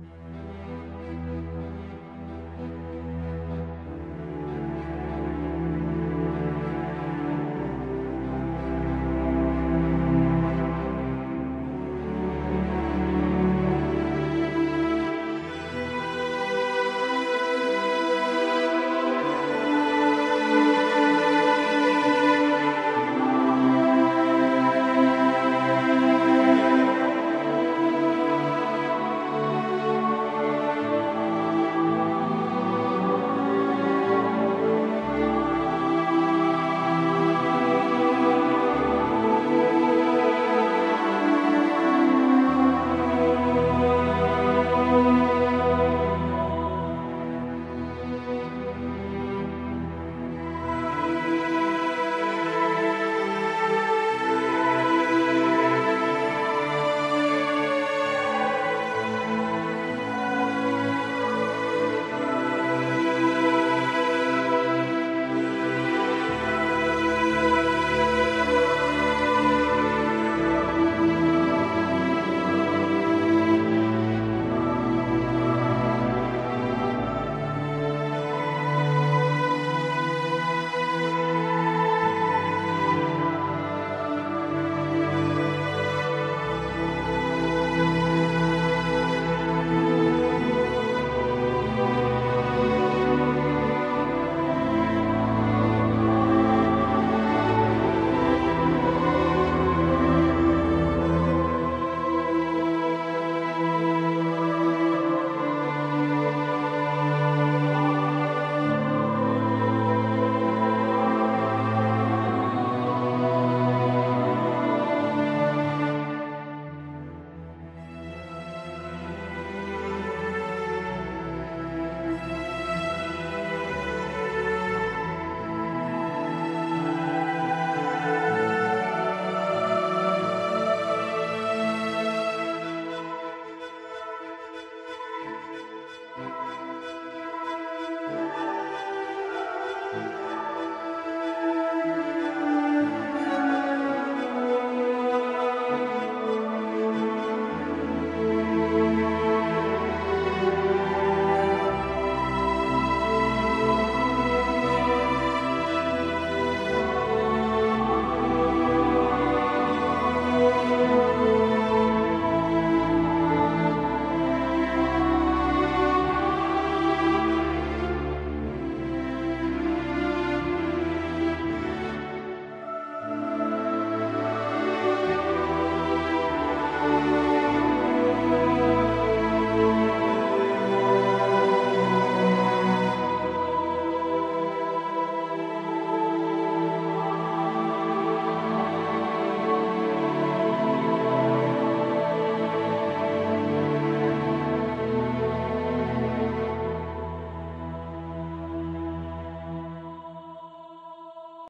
you